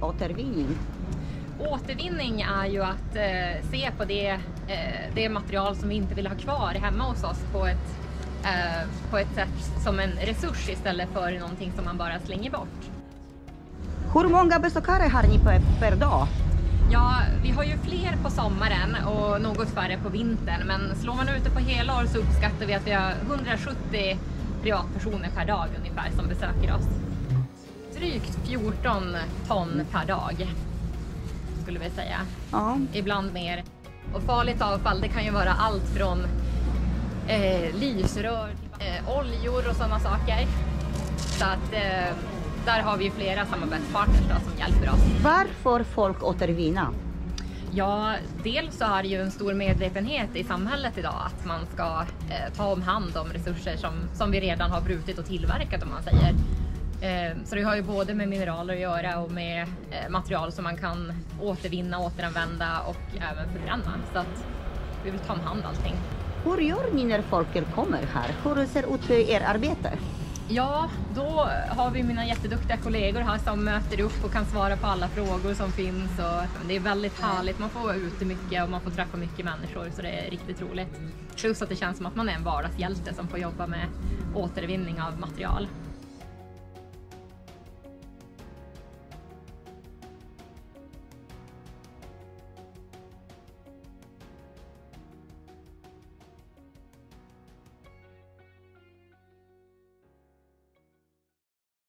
återvinning? Återvinning är ju att eh, se på det, eh, det material som vi inte vill ha kvar hemma hos oss på ett, eh, på ett sätt som en resurs istället för någonting som man bara slänger bort. Hur många besökare har ni per, per dag? Ja, vi har ju fler på sommaren och något färre på vintern, men slår man ut det på hela år så uppskattar vi att vi har 170 privatpersoner per dag ungefär som besöker oss. Drygt 14 ton per dag skulle vi säga. Ja. Ibland mer. Och farligt avfall, det kan ju vara allt från eh, lysrör, eh, oljor och sådana saker. Så att eh, där har vi flera samarbetspartners då, som hjälper oss. Varför folk återvinna? Ja, dels så är det ju en stor medvetenhet i samhället idag att man ska eh, ta om hand om resurser som, som vi redan har brutit och tillverkat om man säger. Eh, så det har ju både med mineraler att göra och med eh, material som man kan återvinna, återanvända och även förbränna. Så att vi vill ta om hand allting. Hur gör ni när folket kommer här? Hur ser ut er arbete? Ja, då har vi mina jätteduktiga kollegor här som möter upp och kan svara på alla frågor som finns. Och det är väldigt härligt, man får vara ute mycket och man får träffa mycket människor så det är riktigt roligt. Plus att det känns som att man är en vardagshjälte som får jobba med återvinning av material.